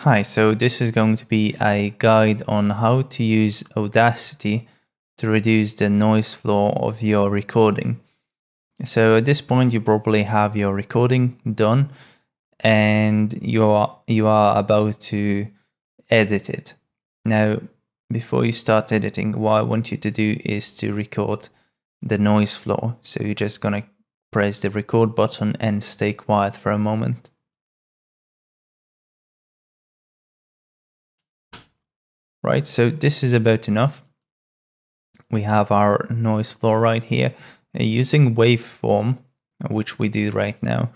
Hi, so this is going to be a guide on how to use Audacity to reduce the noise floor of your recording. So at this point you probably have your recording done and you are you are about to edit it. Now before you start editing what I want you to do is to record the noise floor. So you're just gonna press the record button and stay quiet for a moment. Right? So this is about enough. We have our noise floor right here. Uh, using waveform, which we do right now,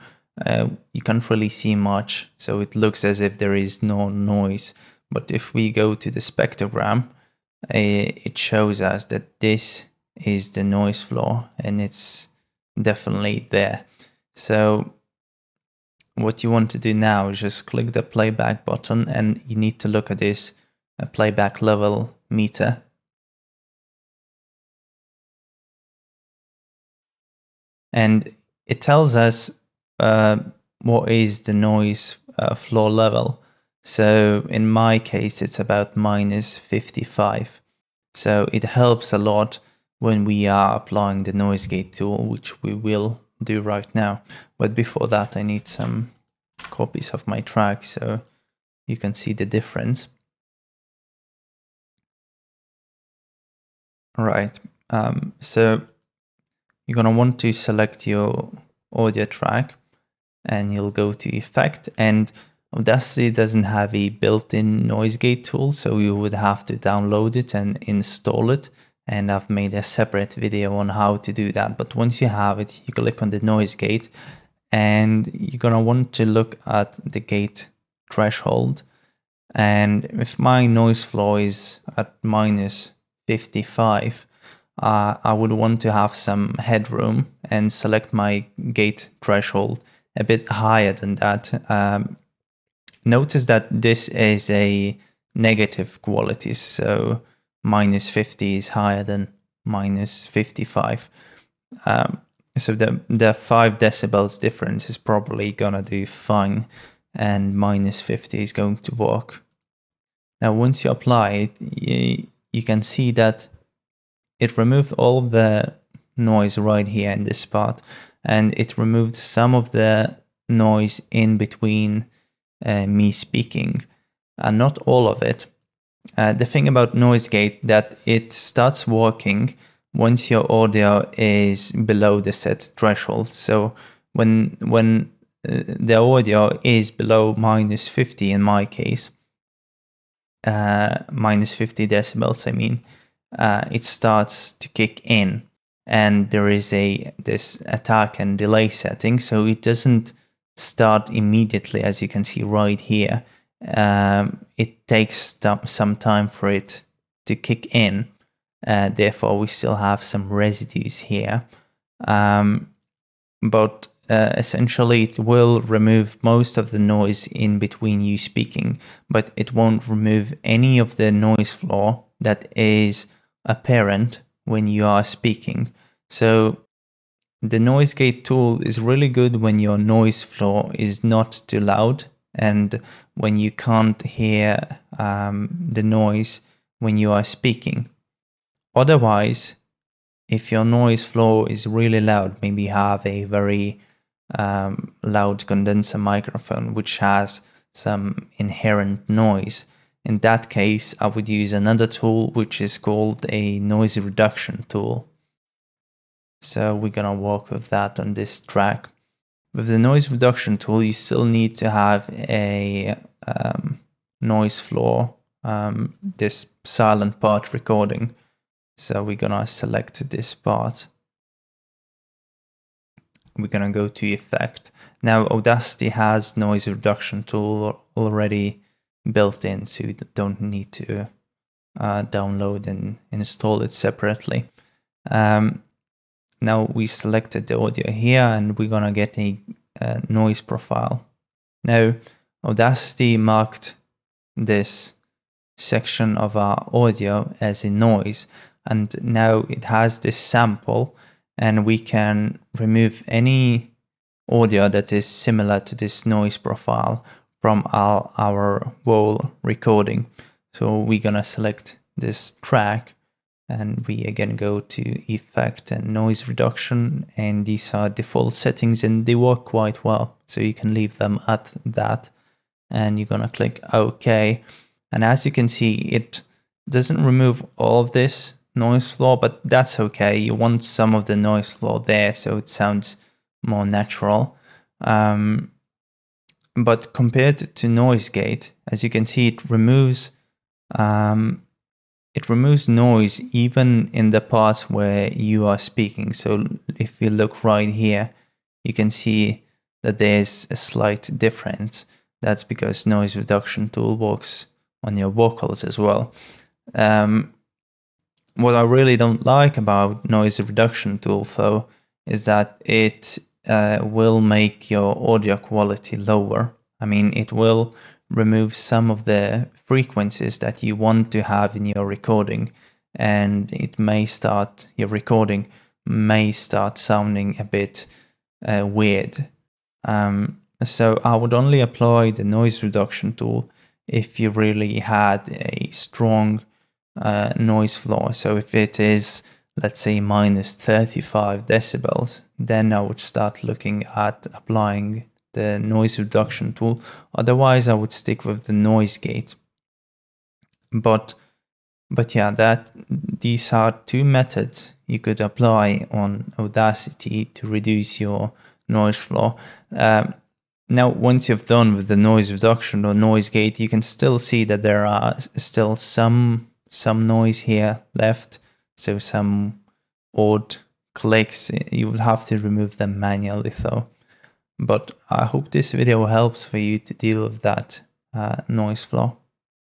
uh, you can't really see much. So it looks as if there is no noise. But if we go to the spectrogram, uh, it shows us that this is the noise floor and it's definitely there. So what you want to do now is just click the playback button and you need to look at this a playback level meter. And it tells us uh, what is the noise uh, floor level. So in my case, it's about minus 55. So it helps a lot when we are applying the noise gate tool, which we will do right now. But before that, I need some copies of my track so you can see the difference. Right. Um, so you're going to want to select your audio track and you'll go to effect. And Audacity doesn't have a built-in noise gate tool so you would have to download it and install it. And I've made a separate video on how to do that. But once you have it you click on the noise gate and you're gonna want to look at the gate threshold. And if my noise floor is at minus 55, uh, I would want to have some headroom and select my gate threshold a bit higher than that. Um, notice that this is a negative quality, so minus 50 is higher than minus 55. Um, so the, the 5 decibels difference is probably gonna do fine and minus 50 is going to work. Now once you apply it, you, can see that it removed all the noise right here in this spot and it removed some of the noise in between uh, me speaking and not all of it. Uh, the thing about noise gate that it starts working once your audio is below the set threshold. So when when uh, the audio is below minus 50 in my case uh, minus 50 decibels, I mean, uh, it starts to kick in. And there is a this attack and delay setting so it doesn't start immediately as you can see right here. Um, it takes some time for it to kick in. Uh, therefore we still have some residues here. Um, but uh, essentially it will remove most of the noise in between you speaking, but it won't remove any of the noise floor that is apparent when you are speaking. So the noise gate tool is really good when your noise floor is not too loud and when you can't hear um, the noise when you are speaking. Otherwise, if your noise floor is really loud, maybe have a very um, loud condenser microphone, which has some inherent noise. In that case, I would use another tool, which is called a noise reduction tool. So we're gonna work with that on this track. With the noise reduction tool, you still need to have a um, noise floor, um, this silent part recording. So we're gonna select this part we're going to go to effect. Now Audacity has noise reduction tool already built in, so you don't need to uh, download and install it separately. Um, now we selected the audio here and we're going to get a, a noise profile. Now Audacity marked this section of our audio as a noise and now it has this sample and we can remove any audio that is similar to this noise profile from our, our whole recording. So we're gonna select this track and we again go to effect and noise reduction and these are default settings and they work quite well. So you can leave them at that and you're gonna click OK. And as you can see, it doesn't remove all of this noise floor, but that's okay. You want some of the noise floor there so it sounds more natural. Um, but compared to noise gate, as you can see, it removes um, it removes noise even in the parts where you are speaking. So if you look right here, you can see that there's a slight difference. That's because noise reduction tool works on your vocals as well. Um, what I really don't like about noise reduction tool though is that it uh, will make your audio quality lower. I mean, it will remove some of the frequencies that you want to have in your recording, and it may start your recording may start sounding a bit uh, weird. Um, so I would only apply the noise reduction tool if you really had a strong uh, noise floor. So if it is, let's say, minus 35 decibels, then I would start looking at applying the noise reduction tool. Otherwise, I would stick with the noise gate. But but yeah, that these are two methods you could apply on Audacity to reduce your noise floor. Um, now, once you've done with the noise reduction or noise gate, you can still see that there are still some some noise here left. So some odd clicks, you will have to remove them manually though. But I hope this video helps for you to deal with that uh, noise floor.